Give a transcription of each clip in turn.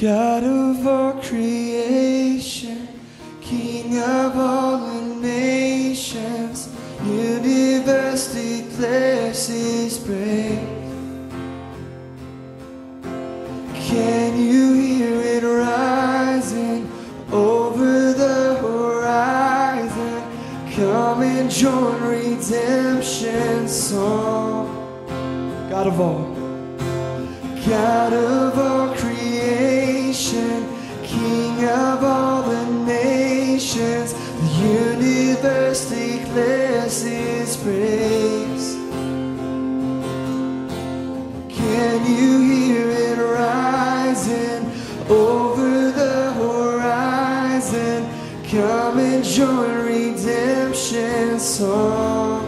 God of all creation, King of all nations, universe declares His praise. Can you hear it rising over the horizon? Come and join redemption's song. God of all, God of all declares His praise. Can you hear it rising over the horizon? Come and join redemption's song.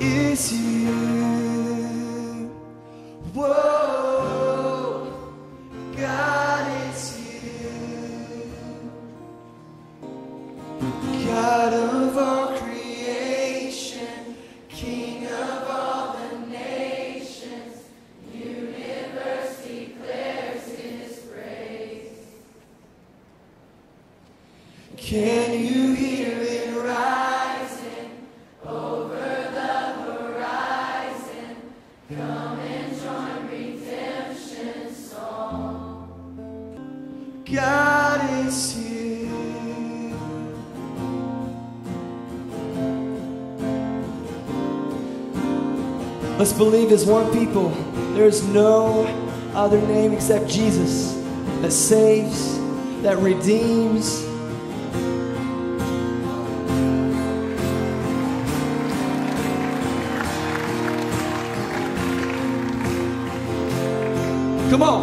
It's you. Can you hear it rising over the horizon? Come and join redemption's song. God is here. Let's believe as one people. There is no other name except Jesus that saves, that redeems. Come on.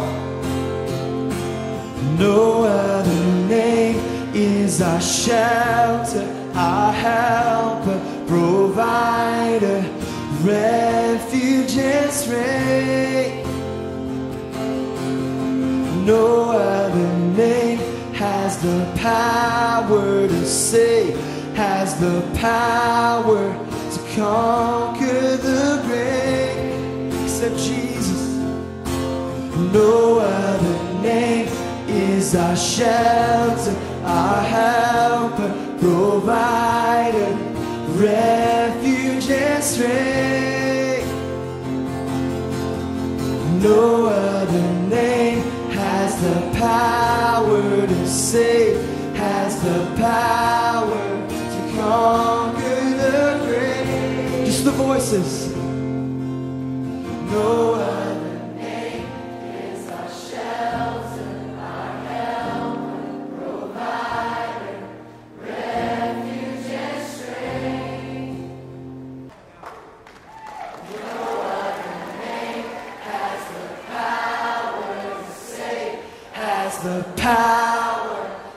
No other name is our shelter, our helper, provider, refuge and strength. No other name has the power to save, has the power to conquer the grave, except Jesus. No other name is our shelter, our helper, provider, refuge and strength. No other name has the power to save, has the power to conquer the grave. Just the voices. No other has the power.